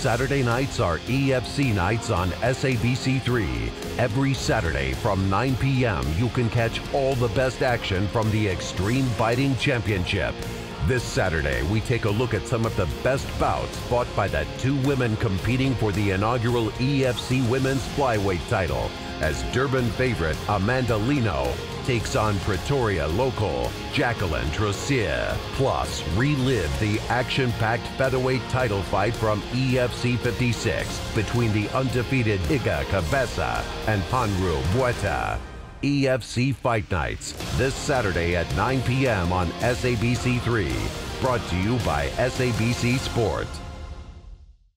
Saturday nights are EFC nights on SABC3. Every Saturday from 9 p.m., you can catch all the best action from the Extreme Fighting Championship. This Saturday, we take a look at some of the best bouts fought by the two women competing for the inaugural EFC Women's Flyweight title as Durban favorite Amanda Lino takes on Pretoria local Jacqueline Trosee. Plus, relive the action-packed featherweight title fight from EFC 56 between the undefeated Igeu Kabesa and Hanru Botha. EFC Fight Nights this Saturday at 9 p.m. on SABC3. Brought to you by SABC Sport.